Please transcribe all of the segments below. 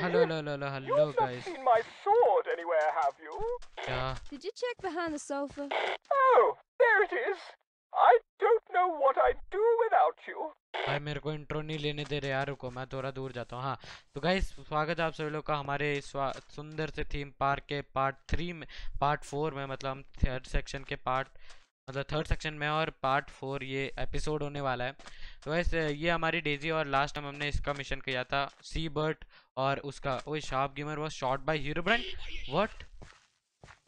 hello, hello, hello, hello, hello, You've not guys. seen my sword anywhere, have you? क्या Did you check behind the sofa? Oh, there it is. I don't know what I'd do without you. भाई मेरे को intro नहीं लेने दे रहे यार रुको मैं थोड़ा दूर जाता हूँ हाँ तो गाइस स्वागत है आप सभी लोग का हमारे सुंदर से थीम पार्क के पार्ट थ्री में पार्ट फोर में मतलब हम थर्ड सेक्शन के पार्ट मतलब थर्ड सेक्शन में और पार्ट फोर ये एपिसोड होने वाला है तो वैसे ये हमारी डेजी और लास्ट टाइम हमने इसका मिशन किया था सी बर्ट और उसका ओए sharp gamer was shot by Herobrine what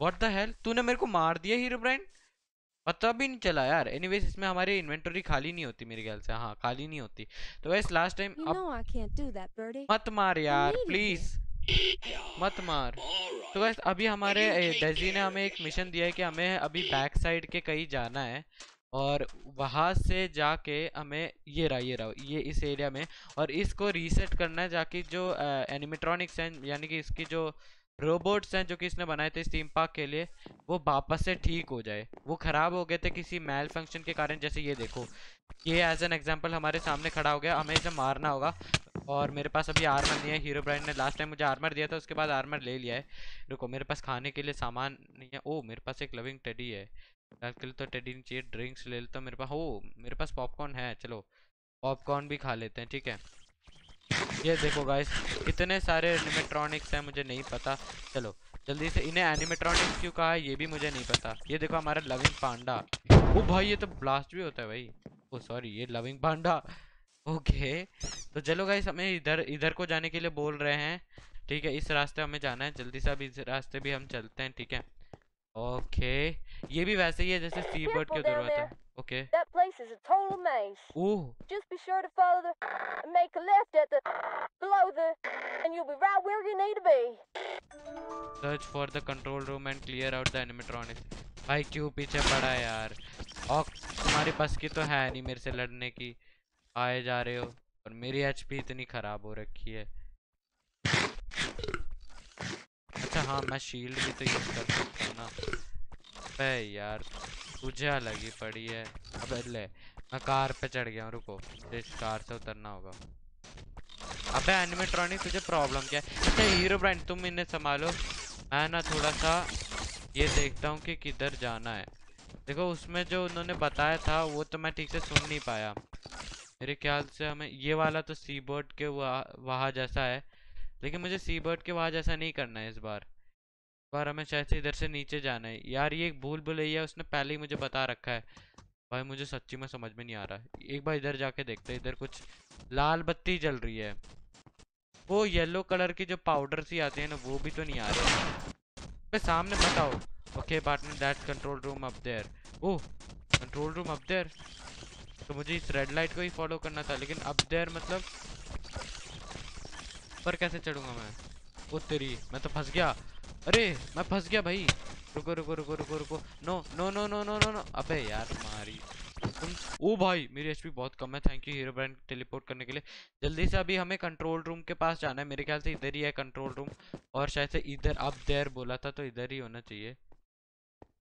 what the hell तूने मेरे को मार दिया हीरो ब्रांड पता भी नहीं चला यार। एनीवेज इसमें हमारी इन्वेंटरी खाली नहीं होती मेरे ख्याल से। हाँ खाली नहीं होती। तो वैसे लास्ट टाइम अब मत मार यार प्लीज़ मत मार। तो वैसे अभी हमारे डेजी ने हमें एक मिशन दिया है कि हमें अभी बैक साइड के कहीं जाना है। और वहाँ से जाके हमें ये रहा ये रहा, ये इस एरिया में और इसको रीसेट करना है जाके जो एनिमेट्रॉनिक्स हैं, यानी कि इसकी जो रोबोट्स हैं जो कि इसने बनाए थे स्टीम पार्क के लिए, वो वापस से ठीक हो जाए। वो ख़राब हो गए थे किसी मैल फ़ंक्शन के कारण, जैसे ये देखो। ये एज एन एग्ज़ाम्पल हमारे सामने खड़ा हो गया, हमें इसे मारना होगा। और मेरे पास अभी आर्मर नहीं है हीरो ब्रांड ने लास्ट टाइम मुझे आर्मर दिया था, उसके बाद आर्मर ले लिया है। रुको, मेरे पास खाने के लिए सामान नहीं है। ओ मेरे पास एक लविंग टेडी है। के लिए तो टेडी नहीं चाहिए, ड्रिंक्स ले लेता हूँ, मेरे पास, हो, मेरे पास पॉपकॉर्न है, चलो, पॉपकॉर्न भी खा लेते हैं, ठीक है। ये देखो गाइस कितने सारे एनिमेट्रॉनिक्स हैं, मुझे नहीं पता, चलो, जल्दी से, इन्हें एनिमेट्रॉनिक्स क्यों कहा है, ये भी मुझे नहीं पता। ये देखो हमारा लविंग पांडा ओ भाई, ये तो ब्लास्ट भी होता है भाई। ओ सॉरी ये लविंग पांडा ओके तो चलो गाइस हमें इधर इधर को जाने के लिए बोल रहे हैं, ठीक है, इस रास्ते हमें जाना है, जल्दी से अब इस रास्ते भी हम चलते हैं, ठीक है। ओके। ये भी वैसे ही है जैसे सी बर्ड के उधर हुआ था okay. That place is a total mess oh just be sure to follow the make a left at the below the and you will be right where you need to be search for the control room and clear out the animatronics भाई क्यों पीछे पड़ा यार? और तुम्हारे पास की तो है नहीं मेरे से लड़ने की। आए जा रहे हो। और मेरी एचपी इतनी खराब हो रखी है। अच्छा हाँ मैं शील्ड भी तो यूज़ कर सकता हूँ ना। अबे यार, तुझे अलग ही पड़ी है। अबे ले, मैं कार पे चढ़ गया हूँ, रुको। इस कार से उतरना होगा। अबे एनिमेट्रॉनिक तुझे प्रॉब्लम क्या है? अच्छा हीरो ब्रांड तुम इन्हें संभालो। मैं ना थोड़ा सा ये देखता हूँ कि किधर जाना है। देखो, उसमें जो उन्होंने बताया था, वो तो मैं ठीक से सुन नहीं पाया। मेरे ख्याल से हमें, ये वाला तो सी बोर्ड के वहाँ वहाँ जैसा है। लेकिन मुझे सी बोर्ड के वहाँ जैसा नहीं करना है इस बार। इस बार हमें शायद से इधर से नीचे जाना है। यार, ये एक भूल भुलैया उसने पहले ही मुझे बता रखा है। भाई, मुझे सच्ची में समझ में नहीं आ रहा है। एक बार इधर जाके देखते हैं, इधर कुछ लाल बत्ती जल रही है। वो येलो कलर की जो पाउडर सी आती है ना, वो भी तो नहीं आ रही पे सामने बताओ okay partner that control room up there oh control room up there तो मुझे इस रेड लाइट को ही फॉलो करना था, लेकिन अप देयर मतलब पर कैसे चढ़ूँगा मैं? ओ तेरी, मैं तो फंस गया। अरे, मैं फंस गया भाई। रुको रुको रुको रुको रुको। No no no no no no no अबे यार, मारी। ओ भाई, मेरी एचपी बहुत कम है। Thank you hero brand teleport करने के लिए। जल्दी से अभी हमें कंट्रोल रूम के पास जाना है। मेरे ख्याल से इधर ही है कंट्रोल रूम और शायद से इधर, अब देर बोला था तो इधर ही होना चाहिए।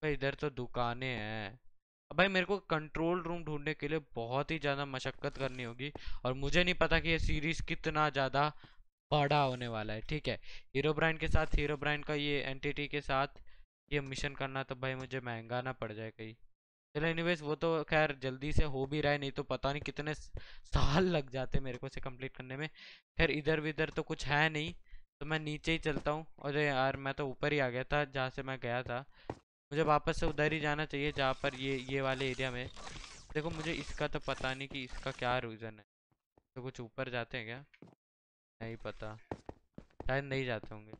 भाई इधर तो दुकानें हैं। अब भाई, मेरे को कंट्रोल रूम ढूँढने के लिए बहुत ही ज़्यादा मशक्क़त करनी होगी। और मुझे नहीं पता कि ये सीरीज़ कितना ज़्यादा बड़ा होने वाला है, ठीक है? हीरो ब्रांड के साथ हीरो ब्रांड का ये एंटिटी के साथ ये मिशन करना तो भाई मुझे महँगा ना पड़ जाए कहीं। चलो एनीवेज वो तो खैर जल्दी से हो भी रहा है, नहीं तो पता नहीं कितने साल लग जाते मेरे को इसे कंप्लीट करने में। खैर इधर विधर तो कुछ है नहीं तो मैं नीचे ही चलता हूँ। और यार मैं तो ऊपर ही आ गया था, जहाँ से मैं गया था। मुझे वापस से उधर ही जाना चाहिए, जहाँ पर ये ये वाले एरिया में। देखो मुझे इसका तो पता नहीं कि इसका क्या रीज़न है। तो कुछ ऊपर जाते हैं क्या? नहीं पता। शायद नहीं जाते होंगे।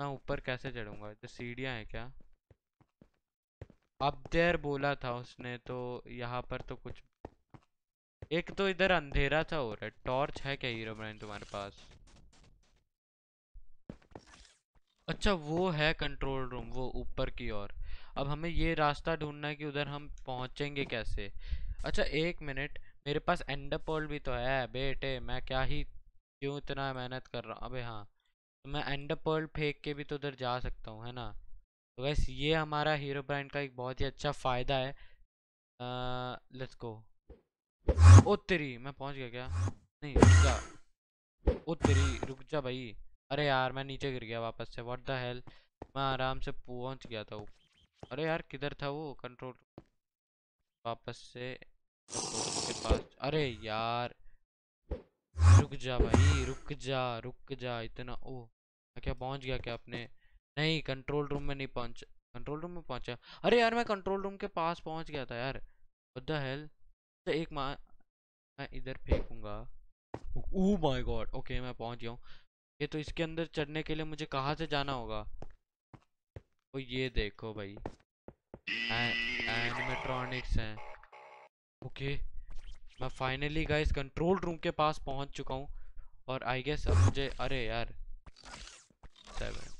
मैं ऊपर कैसे चढ़ूँगा? तो सीढ़ियाँ हैं क्या? अब देर बोला था उसने तो यहाँ पर तो कुछ एक तो इधर अंधेरा हो रहा है। टॉर्च है क्या हीरो ब्रांड तुम्हारे पास? अच्छा वो है कंट्रोल रूम वो ऊपर की ओर। अब हमें ये रास्ता ढूंढना है कि उधर हम पहुँचेंगे कैसे। अच्छा एक मिनट, मेरे पास एंडर पर्ल भी तो है, बेटे, मैं क्या ही क्यों इतना मेहनत कर रहा हूँ? अबे हाँ तो मैं एंडर पर्ल फेंक के भी तो उधर जा सकता हूँ, है ना? तो वैसे ये हमारा हीरो ब्रांड का एक बहुत ही अच्छा फ़ायदा है। लेट्स गो ओ तेरी, मैं पहुँच गया क्या? नहीं, रुक जा। ओ तेरी, रुक जा भाई। अरे यार, मैं नीचे गिर गया वापस से। व्हाट द हेल मैं आराम से पहुँच गया था ऊपर अरे यार, किधर था वो? कंट्रोल वापस से के पास। अरे यार रुक जा भाई, रुक जा रुक जा इतना, ओ क्या पहुँच गया क्या अपने? नहीं कंट्रोल रूम में नहीं पहुँच कंट्रोल रूम में पहुँचा? अरे यार, मैं कंट्रोल रूम के पास पहुँच गया था यार। द हेल तो एक मा, मैं इधर फेंकूँगा। ओ माय गॉड ओके मैं पहुँच गया हूँ। ये तो इसके अंदर चढ़ने के लिए मुझे कहाँ से जाना होगा? ओ, ये देखो भाई। एनिमेट्रॉनिक्स हैं। ओके मैं फाइनली गाइस कंट्रोल रूम के पास पहुँच चुका हूँ और आई गेस अब मुझे, अरे यार सेवन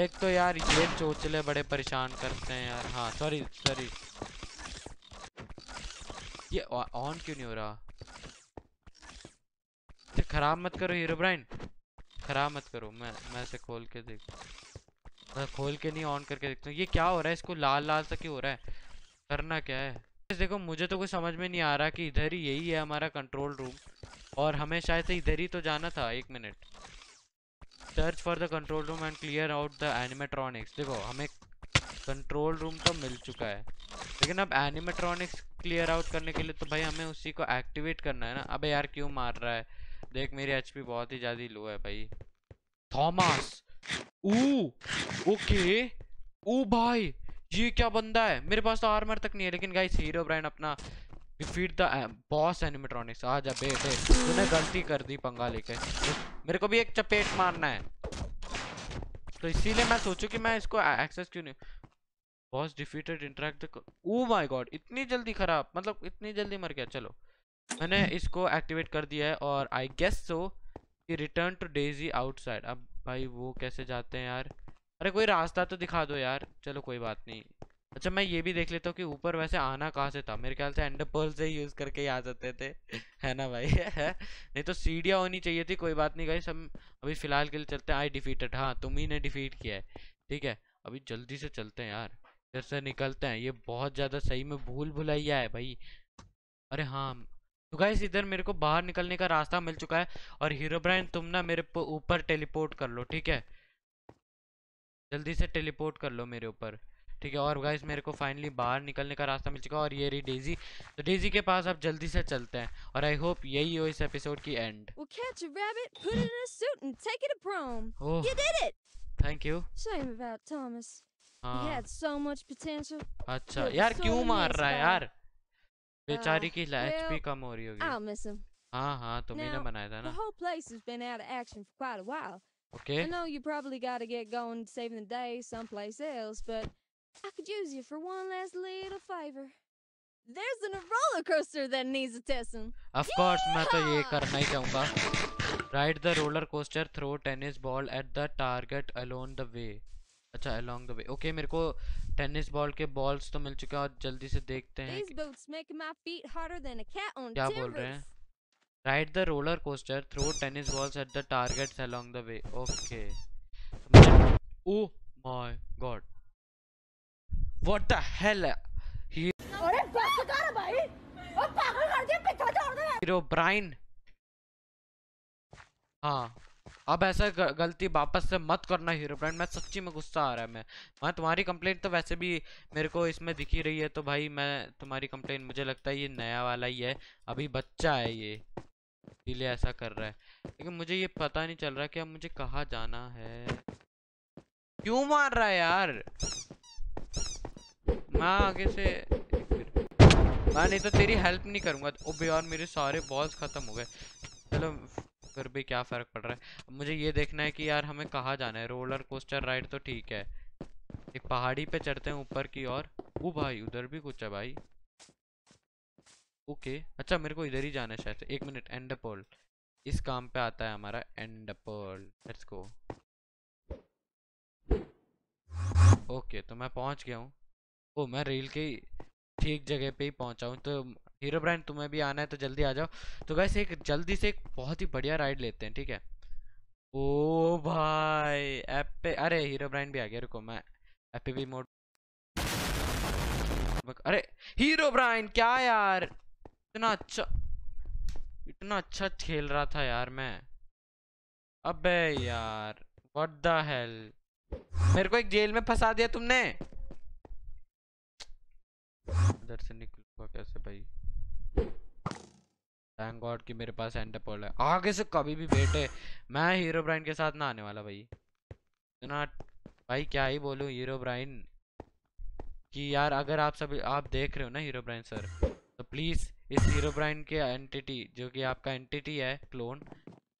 एक तो यार, ये चोचले बड़े परेशान करते हैं यार। हाँ सॉरी सॉरी ये ऑन क्यों नहीं हो रहा? इसे खराब मत करो हीरो ब्राइन खराब मत करो, मैं मैं इसे खोल के देख, मैं खोल के नहीं ऑन करके देखता हूँ। ये क्या हो रहा है? इसको लाल लाल सा क्यों हो रहा है? करना क्या है? देखो, मुझे तो कुछ समझ में नहीं आ रहा कि इधर ही यही है हमारा कंट्रोल रूम और हमें शायद से इधर ही तो जाना था, एक minute search for the control room and clear out the animatronics देखो, हमें कंट्रोल रूम तो मिल चुका है। लेकिन अब एनिमेट्रॉनिक्स क्लियर आउट करने के लिए तो भाई हमें उसी को एक्टिवेट करना है ना। अबे यार, क्यों मार रहा है? देख, मेरी एचपी बहुत ही ज़्यादा लो है भाई। थॉमस ओके ओ भाई! ये क्या बंदा है? मेरे पास तो आर्मर तक नहीं है, लेकिन गाइस हीरो ब्रांड अपना डिफीट द बॉस एनिमेट्रॉनिक्स आ जा बेटे तूने गलती कर दी पंगा लेके। मेरे को भी एक चपेट मारना है। तो इसीलिए मैं सोचूं कि मैं इसको एक्सेस क्यों नहीं boss defeated interact oh my God इतनी जल्दी खराब। मतलब इतनी जल्दी मर गया। चलो। मैंने इसको एक्टिवेट कर दिया है और आई गेस सो कि रिटर्न टू डेजी आउटसाइड अब भाई वो कैसे जाते हैं यार? अरे कोई रास्ता तो दिखा दो यार। चलो कोई बात नहीं। अच्छा मैं ये भी देख लेता हूँ कि ऊपर वैसे आना कहाँ से था? मेरे ख्याल से एंडर पर्ल से यूज़ करके ही आ जाते थे। है ना भाई? नहीं तो सीढ़ियाँ होनी चाहिए थी, कोई बात नहीं गई हम अभी फ़िलहाल के लिए चलते हैं। आई डिफीटेड हाँ तुम ही ने डिफीट किया है। ठीक है? अभी जल्दी से चलते हैं यार। इधर से निकलते हैं। ये बहुत ज़्यादा सही में भूल भुलैया है भाई। अरे हाँ। तो गाइस इधर मेरे को बाहर निकलने का रास्ता मिल चुका है और हीरो ब्राइन तुम ना मेरे ऊपर टेलीपोर्ट कर लो, ठीक है? जल्दी से टेलीपोर्ट कर लो मेरे ऊपर। ठीक है और गाइस मेरे को फाइनली बाहर निकलने का रास्ता मिल चुका और ये रही डेजी तो डेजी के पास अब जल्दी से चलते हैं और आई होप यही हो इस एपिसोड की एंड! थैंक यू हाँ. अच्छा यार क्यों मार रहा है यार? बेचारी की well, एचपी कम हो रही होगी. हाँ हाँ तुम्ही बनाया था ना। whole place has been out of action for quite a while. Okay I know you probably got to get going saving the day someplace else, but I could use you for one last little favor. There's a roller coaster that needs a testing. Of course मैं तो ये करना ही चाहूंगा ride the roller coaster throw tennis ball at the target alone the way अच्छा along the way okay मेरे को tennis ball के balls तो मिल चुके हैं और जल्दी से देखते हैं These boots making my feet harder than a cat on क्या tin बोल रहे हैं? Roof. Ride the roller coaster throw tennis balls at the targets along the way okay oh my God what the hell अरे बस कर भाई। और पागल कर दिया पीछे छोड़ दे। हीरो ब्राइन हाँ। अब ऐसा गलती वापस से मत करना हीरो ब्राइन मैं सच्ची में गुस्सा आ रहा है मैं। मैं तुम्हारी कंप्लेंट तो वैसे भी मेरे को इसमें दिखी रही है तो भाई मैं तुम्हारी कंप्लेंट मुझे लगता है ये नया वाला ही है। अभी बच्चा है ये। इसीलिए ऐसा कर रहा है। लेकिन मुझे ये पता नहीं चल रहा कि अब मुझे कहाँ जाना है। क्यों मार रहा है यार? मैं आगे से मैं नहीं तो तेरी हेल्प नहीं करूँगा। ओबे यार, मेरे सारे बॉल्स खत्म हो गए। चलो, फिर भी क्या फ़र्क पड़ रहा है? मुझे ये देखना है कि यार हमें कहाँ जाना है। रोलर कोस्टर राइड तो ठीक है। एक पहाड़ी पे चढ़ते हैं ऊपर की ओर। वो भाई, उधर भी कुछ है भाई। ओके। अच्छा मेरे को इधर ही जाना है शायद एक मिनट एंड पोल इस काम पे आता है हमारा end pole let's go okay तो मैं पहुँच गया हूँ। ओ, मैं रेल के ठीक जगह पे ही पहुँचा हूँ। तो हीरो ब्रांड, तुम्हें भी आना है तो जल्दी आ जाओ। तो वैसे एक, जल्दी से एक बहुत ही बढ़िया राइड लेते हैं, ठीक है? ओ भाई ऐप पे अरे हीरो ब्रांड भी आ गया, रुको मैं एपीवी मोड अरे हीरो ब्रांड, क्या यार? इतना अच्छा इतना अच्छा खेल रहा था यार मैं। अबे यार व्हाट द हेल मेरे को एक जेल में फंसा दिया तुमने। उधर से निकलूँगा कैसे भाई? थैंक गॉड कि मेरे पास एंटरपोल है। आगे से कभी भी बेटे मैं हीरो ब्राइन के साथ ना आने वाला भाई। इतना, भाई क्या ही बोलूँ हीरो ब्राइन कि यार अगर आप सभी, आप देख रहे हो ना हीरो ब्राइन सर तो प्लीज़ इस हीरो ब्राइन के एंटिटी जो कि आपका एंटिटी है क्लोन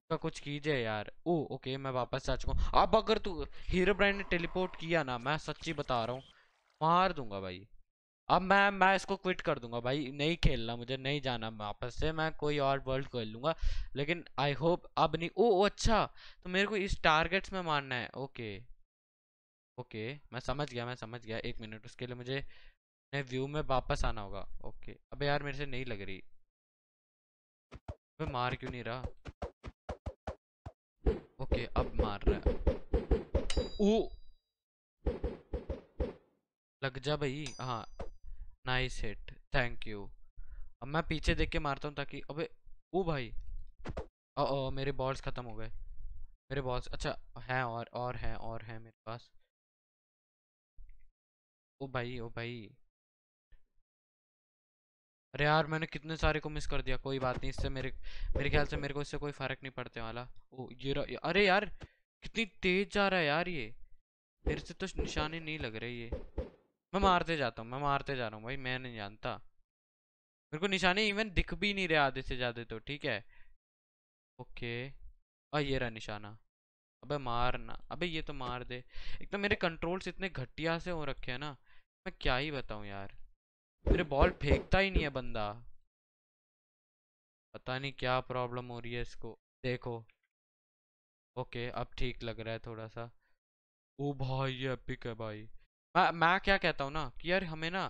का कुछ कीजिए यार। ओ ओके मैं वापस आ चुका हूँ। अब अगर तू हीरो ब्राइन ने टेलीपोर्ट किया ना मैं सच्ची बता रहा हूँ मार दूँगा भाई। अब मैं मैं इसको क्विट कर दूँगा भाई नहीं खेलना मुझे नहीं जाना वापस से मैं कोई और वर्ल्ड खेल लूँगा। लेकिन आई होप अब नहीं ओ, ओ अच्छा तो मेरे को इस टारगेट्स में मारना है। ओके ओके मैं समझ गया मैं समझ गया एक मिनट उसके लिए मुझे अपने व्यू में वापस आना होगा। ओके। अबे यार मेरे से नहीं लग रही। अबे मार क्यों नहीं रहा? ओके अब मार रहा है। ओ लग जा भाई। हाँ। Nice hit. Thank you. अब मैं पीछे देख के मारता हूँ ताकि अबे ओ भाई। ओ, ओ मेरे बॉल्स खत्म हो गए। मेरे बॉल्स अच्छा हैं और और हैं और हैं मेरे पास। ओ भाई ओ भाई। अरे यार, मैंने कितने सारे को मिस कर दिया, कोई बात नहीं, इससे मेरे मेरे ख्याल से मेरे को इससे कोई फ़र्क नहीं पड़ने वाला। ओ, ये अरे यार, कितनी तेज जा रहा है यार ये। मेरे से तो निशाने नहीं लग रही ये। मैं मारते जाता हूँ, मैं मारते जा रहा हूँ भाई, मैं नहीं जानता। मेरे को निशानी इवन दिख भी नहीं रहा आधे से ज़्यादा तो ठीक है? ओके। आ, ये रहा निशाना। अबे मारना अबे ये तो मार दे। एक तो मेरे कंट्रोल्स इतने घटिया से हो रखे हैं ना, मैं क्या ही बताऊँ यार। मेरे बॉल फेंकता ही नहीं है बंदा। पता नहीं क्या प्रॉब्लम हो रही है इसको। देखो। ओके, अब ठीक लग रहा है थोड़ा सा ओ भाई, ये एपिक है भाई। मैं मैं क्या कहता हूँ ना कि यार हमें ना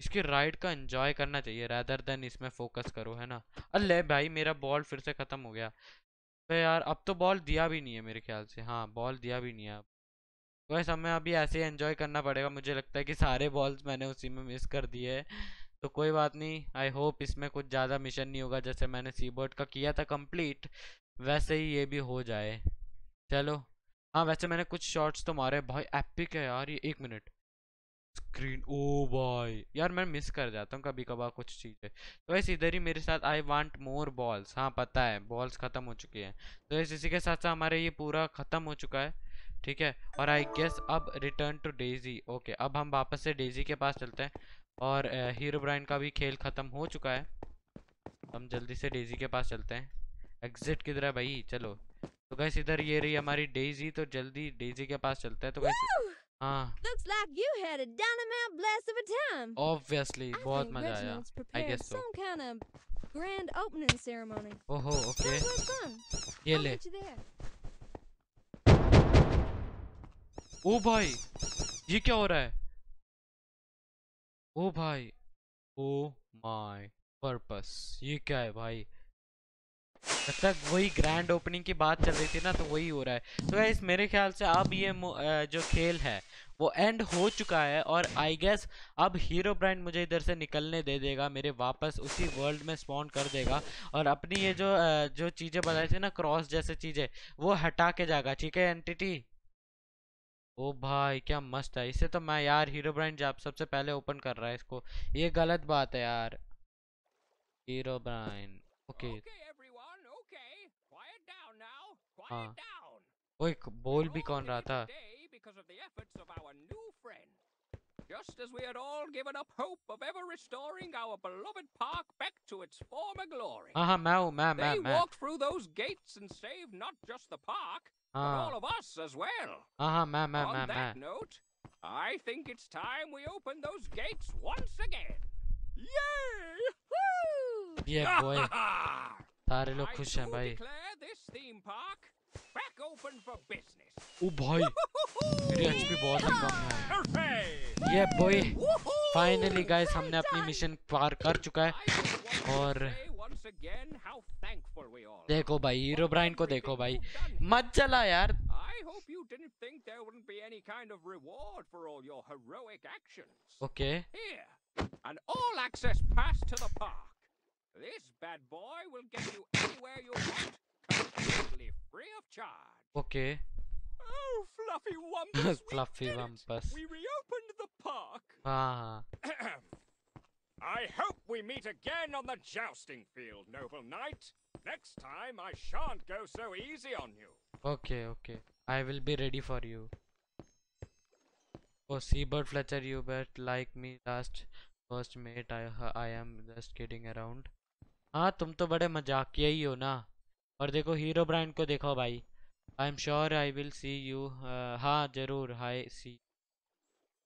इसके राइड का एंजॉय करना चाहिए रैदर देन इसमें फोकस करो, है ना? अल्ले भाई, मेरा बॉल फिर से ख़त्म हो गया। तो यार, अब तो बॉल दिया भी नहीं है मेरे ख्याल से। हाँ बॉल दिया भी नहीं है अब। तो वैसे हमें अभी ऐसे ही एंजॉय करना पड़ेगा। मुझे लगता है कि सारे बॉल्स मैंने उसी में मिस कर दिए तो कोई बात नहीं आई होप इसमें कुछ ज़्यादा मिशन नहीं होगा। जैसे मैंने सी बोर्ड का किया था कंप्लीट वैसे ही ये भी हो जाए। चलो। हाँ वैसे मैंने कुछ शॉट्स तो मारे। भाई एपिक है यार ये। एक मिनट स्क्रीन ओ भाई यार मैं मिस कर जाता हूँ कभी कभार कुछ चीज़ें। तो वैसे इधर ही मेरे साथ आई वांट मोर बॉल्स हाँ पता है बॉल्स ख़त्म हो चुके हैं। तो वैसे इसी के साथ साथ हमारे ये पूरा ख़त्म हो चुका है। ठीक है? और आई गेस अब रिटर्न टू डेजी ओके अब हम वापस से डेजी के पास चलते हैं। और हीरो ब्राइन का भी खेल ख़त्म हो चुका है। हम जल्दी से डेजी के पास चलते हैं। एग्जिट किधर है भाई? चलो। तो गैस इधर ये रही हमारी डेजी तो जल्दी डेजी के पास चलते हैं। तो गैस हाँ। Looks like you had a dynamite blast of a time. Obviously I बहुत मज़ा आया। I guess so. some kind of grand opening ceremony. ओहो fun. ये ले। ओ भाई, ये क्या हो रहा है? ओ भाई, ओ माय पर्पस, ये क्या है भाई? है वही ग्रैंड ओपनिंग की बात चल रही थी ना तो वही हो रहा है। तो गाइस मेरे ख्याल से अब ये जो खेल है, वो एंड हो चुका है और आई गेस अब हीरो ब्रांड मुझे इधर से निकलने दे देगा, मेरे वापस उसी वर्ल्ड में स्पॉन कर देगा और अपनी ये जो जो चीज़ें बताई थी ना क्रॉस जैसे चीज़ें, वो हटा के जाएगा, ठीक है एंटिटी ओ भाई क्या मस्त है इसे तो मैं यार हीरो ब्रांड जब सबसे पहले ओपन कर रहा है इसको ये गलत बात है यार हीरो ब्रांड ओके हाँ। ओए बोल भी कौन रहा था. Just as we had all given up hope of ever restoring our beloved park back to its former glory. हाँ हाँ मैं हूँ मैं मैं They walked through those gates and saved not just the park, हाँ all of us as well. हाँ हाँ मैं मैं On मैं मैं that note, I think it's time we open those gates once again. Yay! ये बॉय सारे लोग खुश हैं भाई this theme park back open for business. ओ भाई मेरी एचपी बहुत ही कम है ये बॉय फाइनली गाइस हमने अपनी मिशन पार कर चुका है और देखो भाई हीरो ब्राइन को देखो Everything भाई you've done here. मत चला यार I hope you didn't think there wouldn't be any kind of reward for all your heroic actions. Okay Here, an all-access pass to the park. This bad boy will get you anywhere you want, completely free of charge. Okay Oh, Fluffy Wumpus! we Fluffy did it. Wumpus. We reopened the park. हाँ हाँ I hope we meet again on the jousting field, noble knight. Next time I shan't go so easy on you. Okay, okay. I will be ready for you. Oh, Seabird Fletcher, you bet like me last first mate. I I am just kidding around. हाँ तुम तो बड़े मजाकिया ही हो ना और देखो hero brand को देखो भाई I am sure I will see you हाँ जरूर hi sea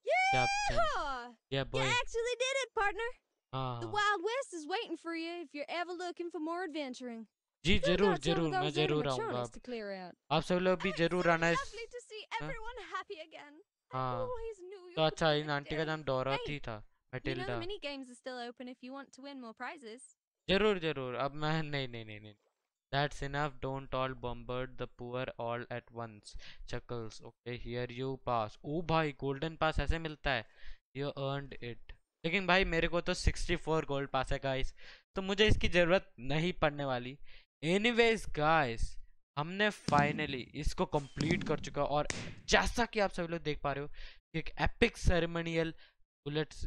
captain Yeehaw! Yeah You boy actually did it, partner. हाँ The हाँ Wild West is waiting for you if you're ever looking for more adventuring. Ji Still जरूर got some of जरूर मैं those जरूर आऊँगा animatronics आप to clear out. आप सब लोग भी And it's जरूर so आना इस lovely to see everyone happy again. I हाँ always knew you तो would अच्छा do इन it, आंटी का Dad. नाम डोराथी Hey, था You know Matilda the mini games are still open if you want to win more prizes. जरूर जरूर अब मैं नहीं नहीं नहीं नहीं That's enough. Don't all bombard the poor all at once. Chuckles. Okay, here you pass. ओ भाई Golden Pass ऐसे मिलता है You earned it. लेकिन भाई मेरे को तो 64 गोल्ड पास है गाइस तो मुझे इसकी ज़रूरत नहीं पड़ने वाली। एनीवेज गाइस हमने फाइनली इसको कंप्लीट कर चुका और जैसा कि आप सभी लोग देख पा रहे हो कि एक एपिक सेरेमोनियल बुलेट्स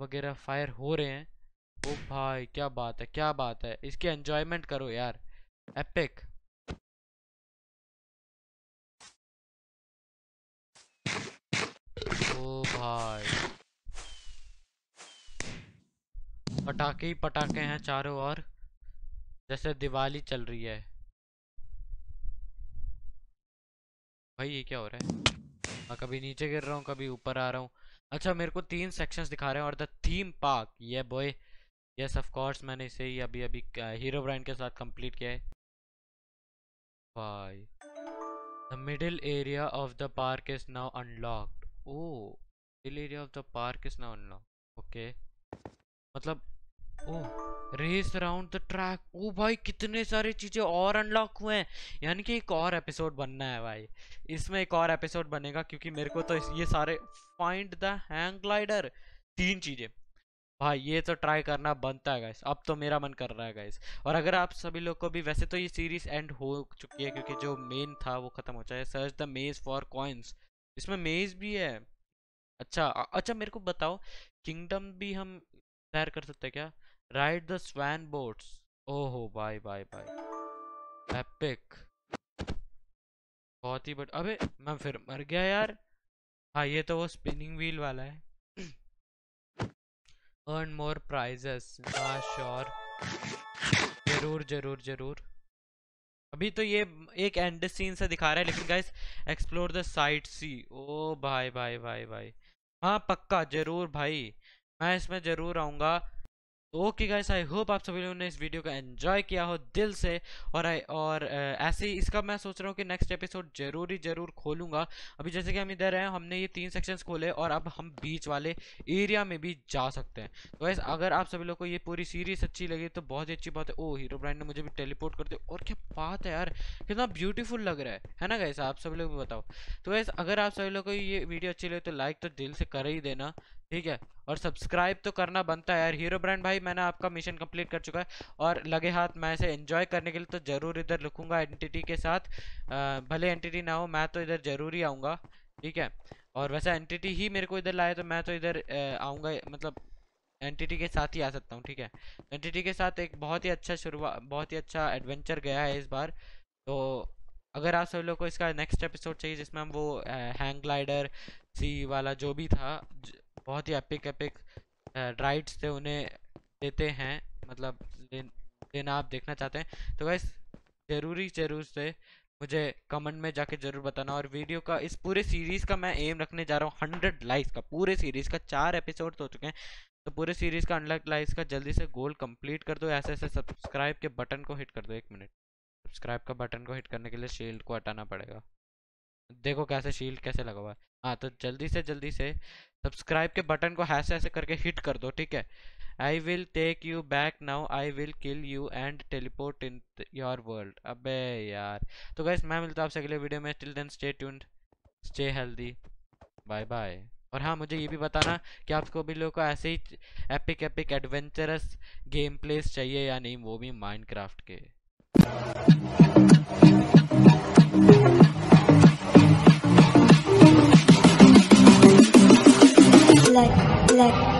वगैरह फायर हो रहे हैं। ओ भाई, क्या बात है, क्या बात है। इसकी एंजॉयमेंट करो यार। एपिक ओ भाई। पटाखे ही पटाखे हैं चारों ओर, जैसे दिवाली चल रही है। भाई ये क्या हो रहा है? मैं कभी नीचे गिर रहा हूँ, कभी ऊपर आ रहा हूँ। अच्छा मेरे को तीन सेक्शंस दिखा रहे हैं और द थीम पार्क ये बॉय यस ऑफ़ कोर्स मैंने इसे ही अभी अभी हीरो ब्रांड के साथ कंप्लीट किया है। भाई the middle area of the park is now unlocked oh middle area of the park is now unlocked okay मतलब oh race around the track oh भाई, कितने सारे चीज़ें और अनलॉक हुए हैं। यानी कि एक और एपिसोड बनना है भाई। इसमें एक और एपिसोड बनेगा क्योंकि मेरे को तो ये सारे फाइंड द हैंग ग्लाइडर तीन चीज़ें। भाई, ये तो ट्राई करना बनता है गाइस अब तो मेरा मन कर रहा है गाइस और अगर आप सभी लोग को भी, वैसे तो ये सीरीज़ एंड हो चुकी है क्योंकि जो मेन था वो खत्म हो जाए। Search the maze for coins इसमें मेज भी है। अच्छा अच्छा मेरे को बताओ किंगडम भी हम सैर कर सकते हैं क्या? राइड द स्वैन बोट्स ओहो बाय बाय बाय एपिक बहुत ही बट अबे, मैं फिर मर गया यार। हाँ ये तो वो स्पिनिंग व्हील वाला है। अर्न मोर प्राइजेस हाँ श्योर ज़रूर ज़रूर ज़रूर। अभी तो ये एक एंड सीन से दिखा रहा है, लेकिन guys explore the site see oh भाई भाई भाई भाई हाँ पक्का, ज़रूर भाई। मैं इसमें ज़रूर आऊँगा। ओके गाइस आई होप आप सभी लोगों ने इस वीडियो को एंजॉय किया हो दिल से। और आई और ऐसे ही इसका मैं सोच रहा हूँ कि नेक्स्ट एपिसोड ज़रूर ज़रूर खोलूँगा। अभी जैसे कि हम इधर हैं, हमने ये तीन सेक्शंस खोले और अब हम बीच वाले एरिया में भी जा सकते हैं। तो गाइस अगर आप सभी लोग को ये पूरी सीरीज़ अच्छी लगी तो बहुत ही अच्छी बात है। ओ हीरो ब्रांड ने मुझे भी टेलीपोर्ट कर दिया। और क्या बात है यार, कितना ब्यूटीफुल लग रहा है। है ना गाइस आप सभी लोग बताओ। तो गाइस अगर आप सभी लोग को ये वीडियो अच्छी लगी तो लाइक तो दिल से कर ही देना। ठीक है? और सब्सक्राइब तो करना बनता है यार। हीरो ब्रांड भाई मैंने आपका मिशन कंप्लीट कर चुका है। और लगे हाथ मैं इसे एंजॉय करने के लिए तो ज़रूर इधर लिखूँगा एंटिटी के साथ। अ, भले एंटिटी ना हो मैं तो इधर ज़रूर ही आऊँगा। ठीक है? और वैसे एंटिटी ही मेरे को इधर लाए तो मैं तो इधर आऊँगा मतलब एंटिटी के साथ ही आ सकता हूँ ठीक है? एंटिटी के साथ एक बहुत ही अच्छा शुरुआत बहुत ही अच्छा एडवेंचर गया है इस बार। तो अगर आप सभी लोग को इसका नेक्स्ट एपिसोड चाहिए जिसमें हम वो हैंग ग्लाइडर सी वाला जो भी था बहुत ही एपिक एपिक राइड्स थे उन्हें देते हैं। मतलब लेना आप देखना चाहते हैं। तो वैस ज़रूरी, ज़रूर से मुझे कमेंट में जाके ज़रूर बताना। और वीडियो का, इस पूरे सीरीज़ का मैं एम रखने जा रहा हूँ। हंड्रेड लाइक्स का, पूरे सीरीज़ का। चार एपिसोड हो चुके हैं। तो पूरे सीरीज़ का हंड्रेड लाइक्स का जल्दी से गोल कंप्लीट कर दो। ऐसे ऐसे सब्सक्राइब के बटन को हिट कर दो एक मिनट सब्सक्राइब का बटन को हिट करने के लिए शील्ड को हटाना पड़ेगा। देखो कैसे शील्ड कैसे लगा हुआ है। हाँ तो जल्दी से जल्दी से सब्सक्राइब के बटन को ऐसे ऐसे करके हिट कर दो, ठीक है? I will take you back now I will kill you and teleport in your world अबे यार। तो गैस मैं मिलता हूँ आपसे अगले वीडियो में। Till then stay tuned stay healthy bye bye और हाँ मुझे ये भी बताना कि आपको भी लोगों को ऐसे ही epic epic adventurous game place चाहिए या नहीं, वो भी माइनक्राफ्ट के। lệch lệch